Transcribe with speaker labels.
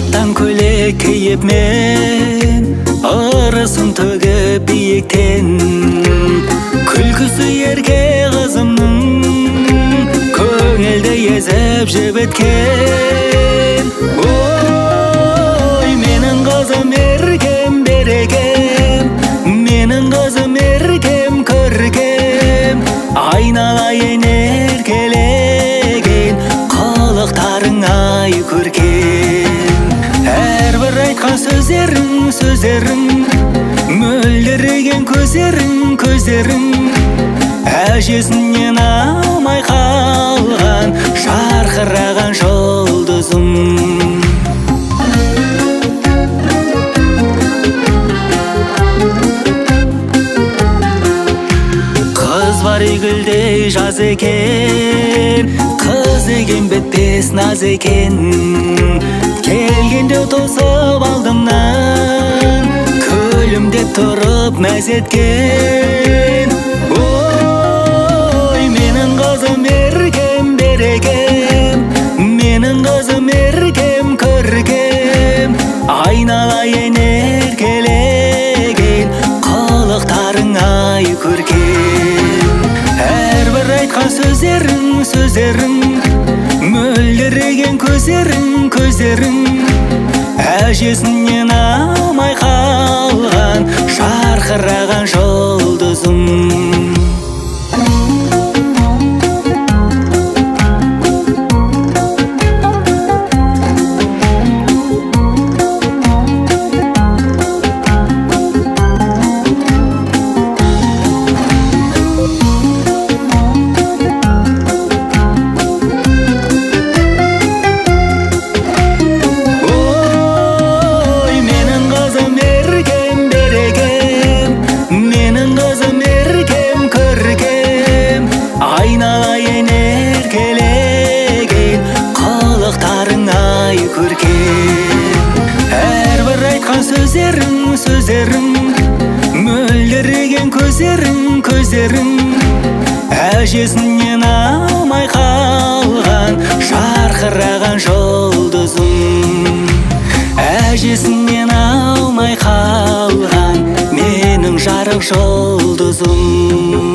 Speaker 1: бақыттан көйлек киіп мен ырысын төгіп биіктен күлкісі ерке қызымның көңілді езіп жеп сөздерің сөздерің мөлдіреген көздерің көздерің әжесінен алмай қалған жарқыраған жұлдызым қыз бар гүлдей жаз екен қыз деген бітпес наз екен келгенде тосып алдымнан күлімдеп тұрып мәз еткен ой менің қызым еркем берекем менің қызым еркем көркем. Айналайын еркелеген қылықтарың ай көркем. Әрбір айтқан сөздерің сөздерің мөлдіреген көздерің көздерің. Әжесінен алмай қалған сөздерің мөлдіреген көздерің көздерің әжесінен алмай қалған жарқыраған жұлдызым әжесінен алмай қалған менің жарық жұлдызым